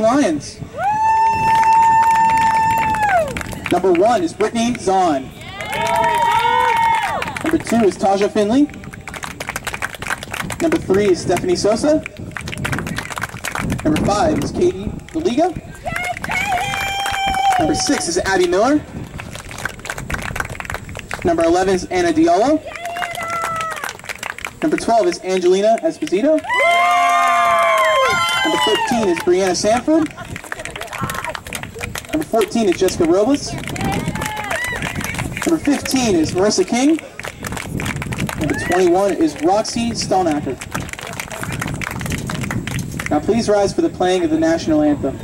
Lions. Number one is Brittany Zahn. Number two is Taja Finley. Number three is Stephanie Sosa. Number five is Katie Liga. Number six is Abby Miller. Number 11 is Anna Diallo. Number 12 is Angelina Esposito. Number 13 is Brianna Sanford. Number 14 is Jessica Robles. Number 15 is Marissa King. Number 21 is Roxy Stoneacker. Now please rise for the playing of the national anthem.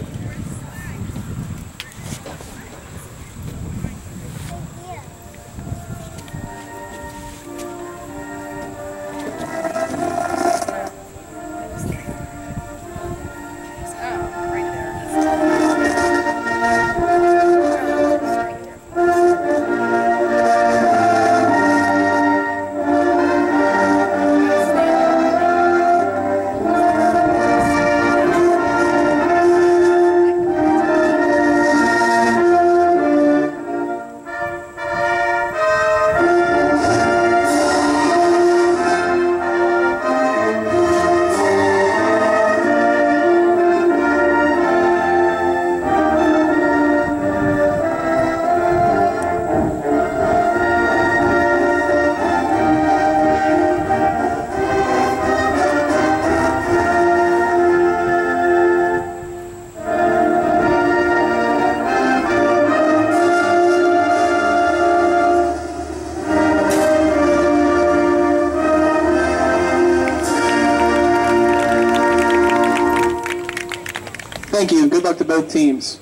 Thank you, good luck to both teams.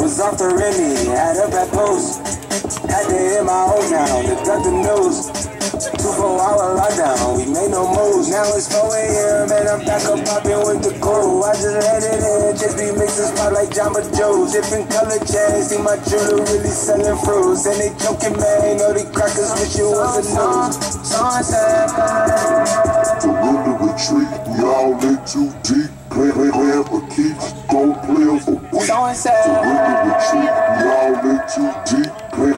Was off the Remy, had up at post. Had to hit my town the news. Two four hour lockdown, we made no moves. Now it's 4 a.m. and I'm back up popping with the crew. I just let it in, just be Texas pop like Jamba Juice. Different color chains, see my jewelry really selling fruits. And they joking, man, know they crackers wish you was a news. Sunset. Surrender retreat, we all in too deep. Play, play, play for keeps, don't play for weeks. Surrender retreat, we all in too deep.